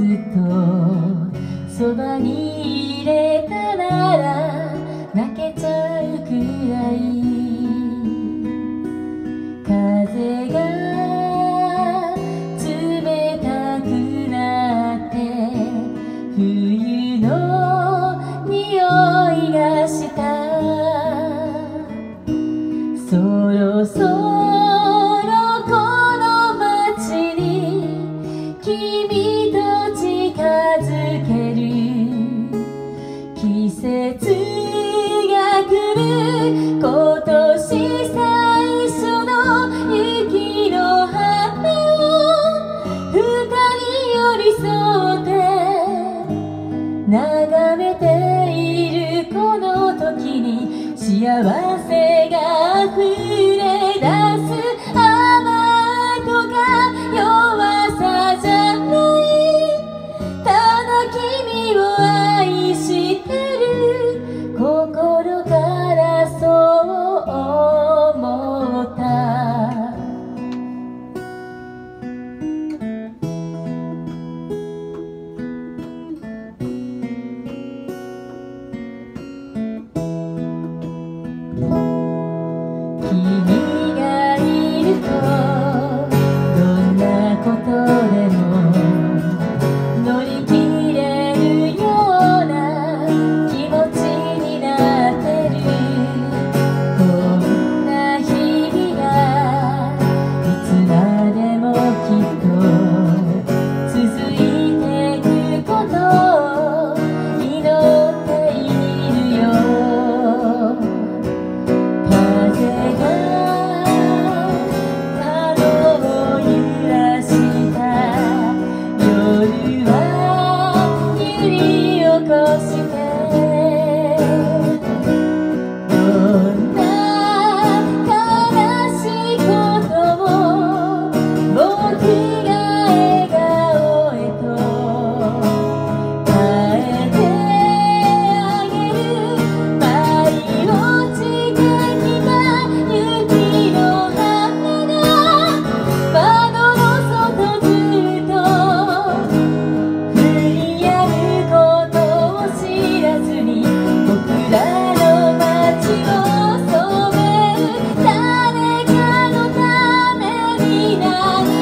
ずっとそばにいれたなら泣けちゃうくらい風が冷たくなって冬の匂いがしたそろそろ desce にな